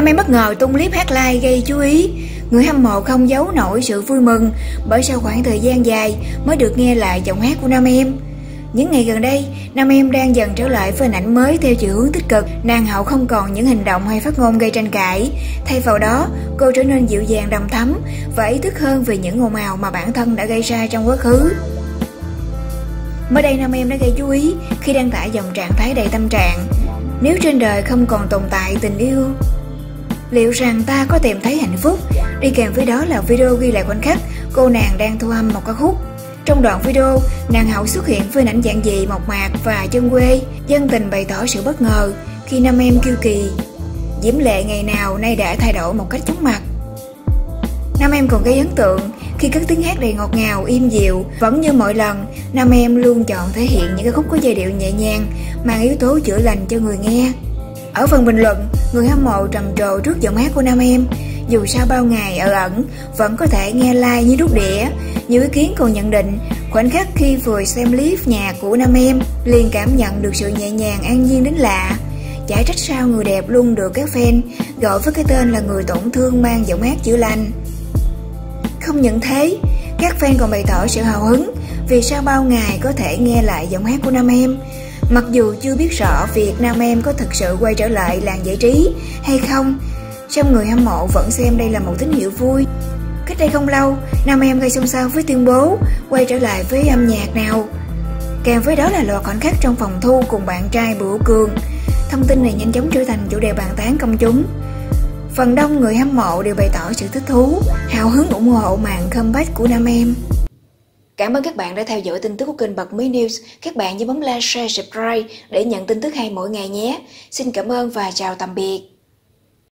Nam Em bất ngờ tung clip hát live gây chú ý. Người hâm mộ không giấu nổi sự vui mừng bởi sau khoảng thời gian dài mới được nghe lại giọng hát của nam em. Những ngày gần đây, nam em đang dần trở lại với hình ảnh mới theo chiều hướng tích cực. Nàng hậu không còn những hành động hay phát ngôn gây tranh cãi. Thay vào đó, cô trở nên dịu dàng đầm thắm và ý thức hơn về những ồn ào mà bản thân đã gây ra trong quá khứ. Mới đây nam em đã gây chú ý khi đăng tải dòng trạng thái đầy tâm trạng. Nếu trên đời không còn tồn tại tình yêu, liệu rằng ta có tìm thấy hạnh phúc? Đi kèm với đó là video ghi lại khoảnh khắc cô nàng đang thu âm một ca khúc. Trong đoạn video, nàng hậu xuất hiện với ảnh dạng dị mộc mạc và chân quê, dân tình bày tỏ sự bất ngờ khi nam em kiêu kỳ. Diễm lệ ngày nào nay đã thay đổi một cách chóng mặt. Nam em còn gây ấn tượng khi cất tiếng hát đầy ngọt ngào, im dịu, vẫn như mọi lần, Nam em luôn chọn thể hiện những cái khúc có giai điệu nhẹ nhàng, mang yếu tố chữa lành cho người nghe. Ở phần bình luận, người hâm mộ trầm trồ trước giọng hát của Nam em, dù sau bao ngày ở ẩn, vẫn có thể nghe like như đúc đĩa. Nhiều ý kiến còn nhận định, khoảnh khắc khi vừa xem clip nhà của Nam em, liền cảm nhận được sự nhẹ nhàng an nhiên đến lạ. Chả trách sao người đẹp luôn được các fan gọi với cái tên là người tổn thương mang giọng hát chữa lành. Không những thế, các fan còn bày tỏ sự hào hứng vì sau bao ngày có thể nghe lại giọng hát của Nam Em. Mặc dù chưa biết rõ việc Nam Em có thực sự quay trở lại làng giải trí hay không, song người hâm mộ vẫn xem đây là một tín hiệu vui. Cách đây không lâu, Nam Em gây xôn xao với tuyên bố quay trở lại với âm nhạc nào. Kèm với đó là loạt khoảnh khắc trong phòng thu cùng bạn trai Bửu Cường. Thông tin này nhanh chóng trở thành chủ đề bàn tán công chúng. Phần đông người hâm mộ đều bày tỏ sự thích thú, hào hứng ủng hộ màn comeback của nam em. Cảm ơn các bạn đã theo dõi tin tức của kênh Bật Mí News. Các bạn nhớ bấm like, share, subscribe để nhận tin tức hay mỗi ngày nhé. Xin cảm ơn và chào tạm biệt.